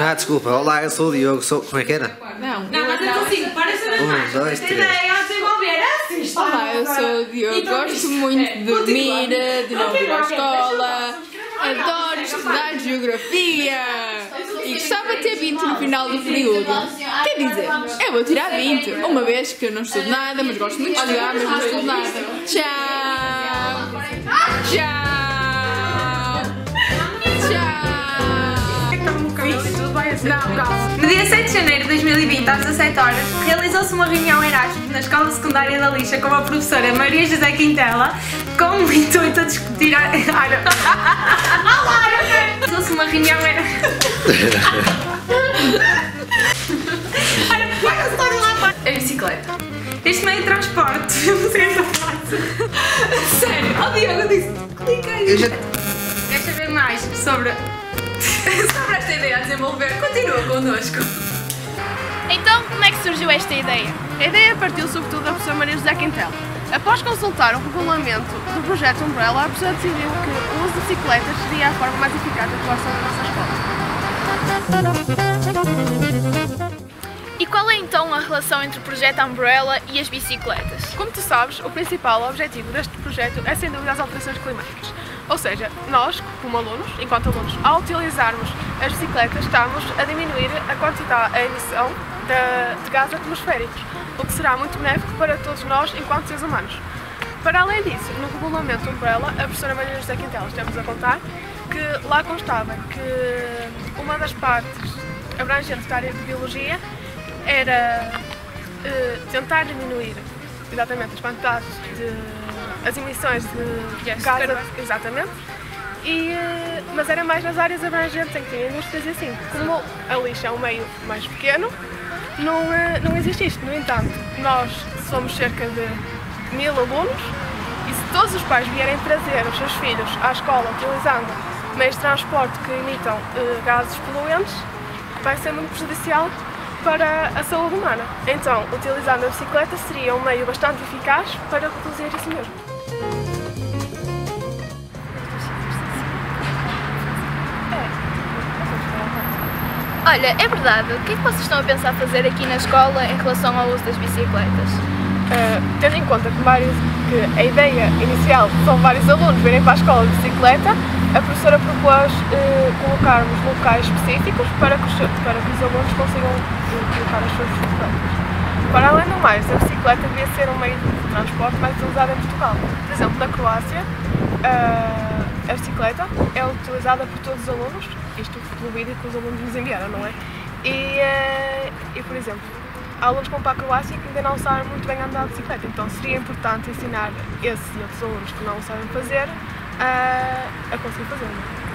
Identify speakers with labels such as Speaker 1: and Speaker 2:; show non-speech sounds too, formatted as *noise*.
Speaker 1: Ah, desculpa, olá, eu sou o Diogo, sou. Como é que era?
Speaker 2: Não.
Speaker 3: Não, mas consigo, para saber
Speaker 1: Um,
Speaker 3: mais.
Speaker 1: dois, três.
Speaker 3: Assista.
Speaker 2: Olá, eu sou o Diogo,
Speaker 3: Então,
Speaker 2: gosto muito
Speaker 3: é,
Speaker 2: de dormir, de não ir à escola, adoro estudar geografia e gostava de ter 20 no final do período. Quer dizer, eu vou tirar 20, uma vez que eu não estudo nada, mas gosto muito de estudar, mas não estudo nada. Tchau! Tchau!
Speaker 3: No dia 7 de janeiro de 2020, às 17 horas, realizou-se uma reunião Erasmus na Escola Secundária da Lixa com a professora Maria José Quintela, com o intuito de discutir a... *laughs* Realizou-se uma reunião Erasmus... *laughs* A bicicleta. Este meio de transporte, *laughs* frase. Sério, o Diogo disse, clica aí. Ideia a desenvolver? Continua connosco.
Speaker 4: Então, como é que surgiu esta ideia? A ideia partiu sobretudo da professora Maria José Quintela. Após consultar o regulamento do projeto Umbrella, a professora decidiu que o uso de bicicletas seria a forma mais eficaz de atuação da nossa escola. E qual é então a relação entre o projeto Umbrella e as bicicletas? Como tu sabes, o principal objetivo deste projeto é sem dúvida as alterações climáticas. Ou seja, nós, como alunos, enquanto alunos, ao utilizarmos as bicicletas, estamos a diminuir a quantidade, a emissão de, de gases atmosféricos, o que será muito benéfico para todos nós enquanto seres humanos. Para além disso, no regulamento Umbrella, a professora Maria José Quintela estamos a contar que lá constava que uma das partes abrangentes da área de biologia era eh, tentar diminuir exatamente as quantidades de as emissões de gases,
Speaker 3: carbónicos.
Speaker 4: exatamente, e, eh, mas era mais nas áreas abrangentes em que tinha indústrias e assim. Como a lixa é um meio mais pequeno, não, eh, não existe isto. No entanto, nós somos cerca de mil alunos e se todos os pais vierem trazer os seus filhos à escola utilizando meios de transporte que emitam eh, gases poluentes, vai ser muito prejudicial para a saúde humana. Então, utilizando a bicicleta seria um meio bastante eficaz para reduzir isso mesmo.
Speaker 5: Olha, é verdade. O que é que vocês estão a pensar fazer aqui na escola em relação ao uso das bicicletas?
Speaker 4: Uh, tendo em conta que, vários, que a ideia inicial são vários alunos virem para a escola de bicicleta, a professora propôs uh, colocarmos locais específicos para que, os, para que os alunos consigam uh, colocar as suas bicicletas. Para além do mais, a bicicleta devia ser um meio de transporte mais utilizado em Portugal. Por exemplo, na Croácia, a bicicleta é utilizada por todos os alunos, isto pelo vídeo que os alunos nos enviaram, não é? E, e por exemplo, há alunos que vão para a Croácia que ainda não sabem muito bem andar de bicicleta, então seria importante ensinar esses e outros alunos que não sabem fazer a, a conseguir fazer.